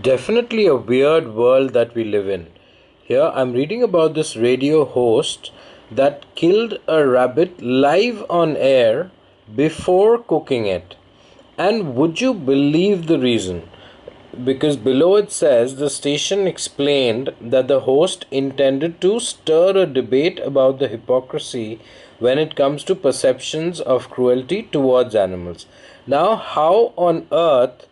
Definitely a weird world that we live in. Here I'm reading about this radio host that killed a rabbit live on air before cooking it. And would you believe the reason? Because below it says the station explained that the host intended to stir a debate about the hypocrisy when it comes to perceptions of cruelty towards animals. Now, how on earth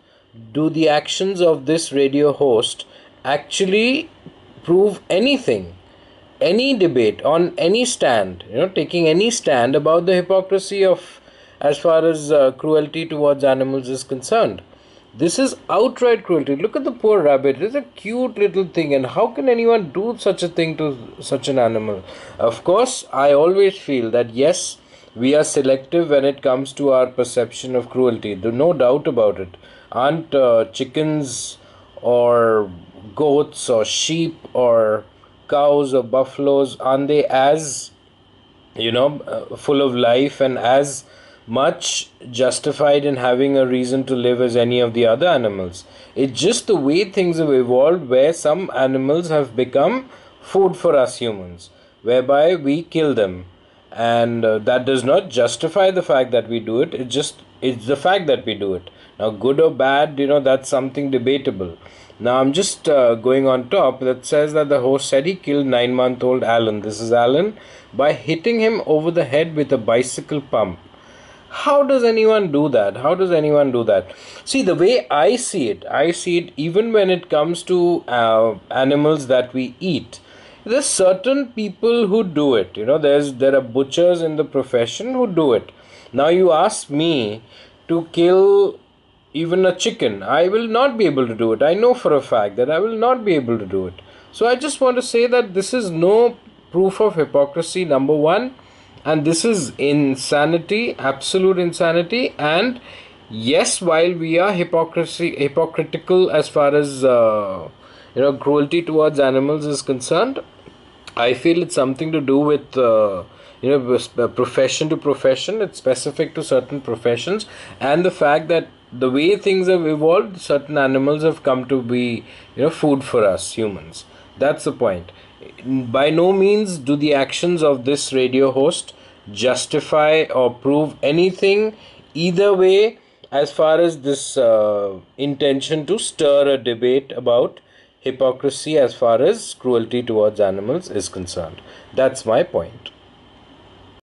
do the actions of this radio host actually prove anything any debate on any stand you know taking any stand about the hypocrisy of as far as uh, cruelty towards animals is concerned. This is outright cruelty. Look at the poor rabbit. It's a cute little thing and how can anyone do such a thing to such an animal? Of course i always feel that yes we are selective when it comes to our perception of cruelty. No doubt about it aren't uh, chickens or goats or sheep or cows or buffaloes aren't they as you know uh, full of life and as much justified in having a reason to live as any of the other animals? It's just the way things have evolved where some animals have become food for us humans whereby we kill them. And uh, that does not justify the fact that we do it. It just it's the fact that we do it. Now good or bad you know that's something debatable. Now i'm just uh, going on top that says that the host said he killed 9 month old Allan. This is Allan. By hitting him over the head with a bicycle pump. How does anyone do that? How does anyone do that? See the way i see it i see it even when it comes to uh, animals that we eat. There's certain people who do it. You know there's there are butchers in the profession who do it now you ask me to kill even a chicken. I will not be able to do it. I know for a fact that i will not be able to do it. So i just want to say that this is no proof of hypocrisy number 1 and this is insanity absolute insanity. And yes while we are hypocrisy hypocritical as far as uh, you know cruelty towards animals is concerned i feel it's something to do with uh, you know uh, profession to profession it's specific to certain professions and the fact that the way things have evolved certain animals have come to be you know food for us humans that's the point by no means do the actions of this radio host justify or prove anything either way as far as this uh, intention to stir a debate about hypocrisy as far as cruelty towards animals is concerned. That's my point.